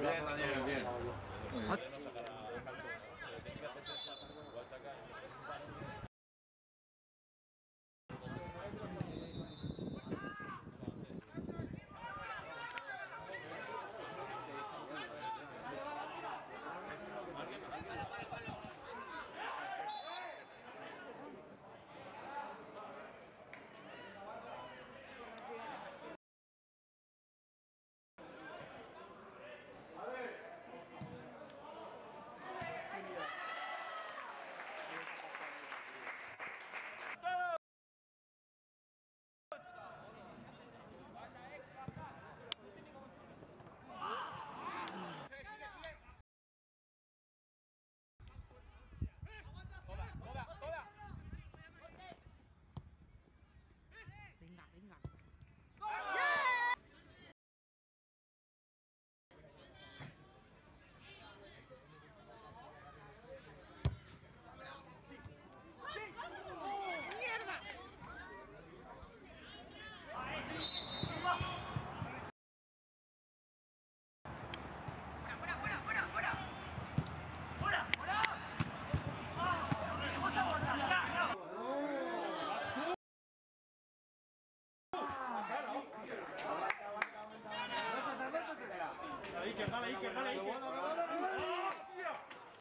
Bien, Daniel, bien. Muy bien.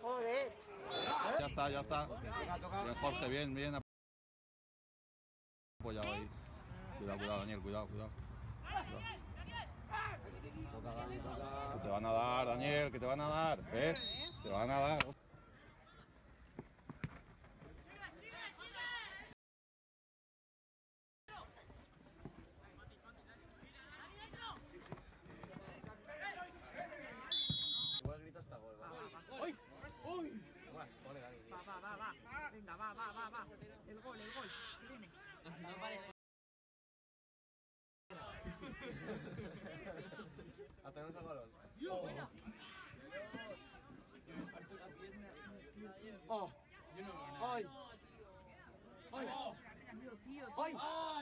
Joder. Ya está, ya está. Bien, Jorge, bien, bien. Apoyado ahí. Cuidado, cuidado, Daniel, cuidado, cuidado. Cuidado. Que te van a dar, Daniel, que te van a dar. ¿Ves? Te van a dar. Igual grita hasta gol. Va, ¿vale? va, va. Más, vale, Dani. Va, va, va, va. Va, va, va. El gol, el gol. Hasta no salga el balón. ¡Oh! ¡Ay! ¡Ay! ¡Ay! ¡Ay!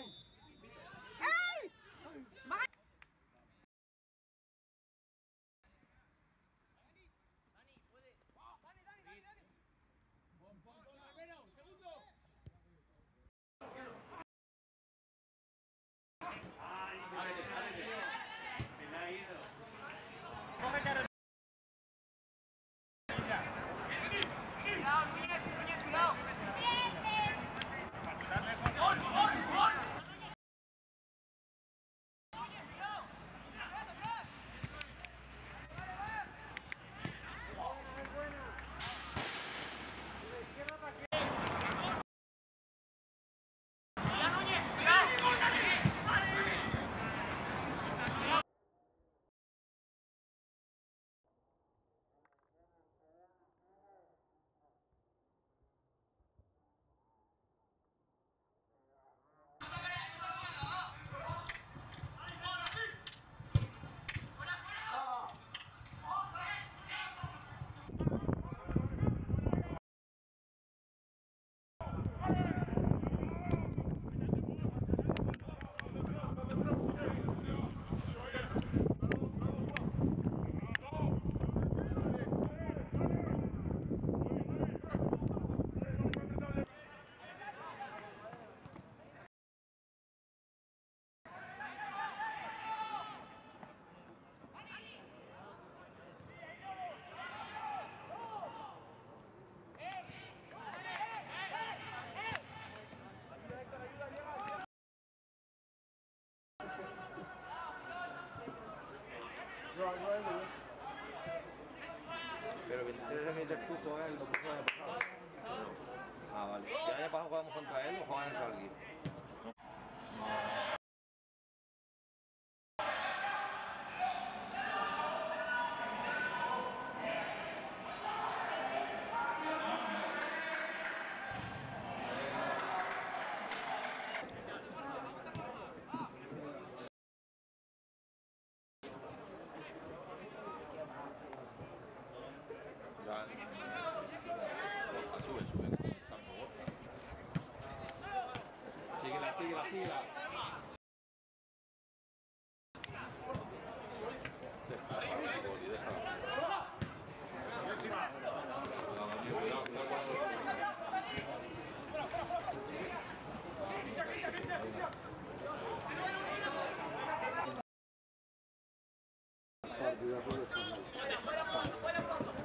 Pero 23 de meter tú juegas el domingo de pasado. Ah, vale. ¿El año pasado jugamos contra él o jugaban en Salguir?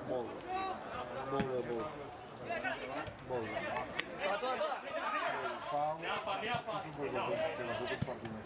Molla. Molla bol. Molla. Faul. Tudo bom, pela boa partida.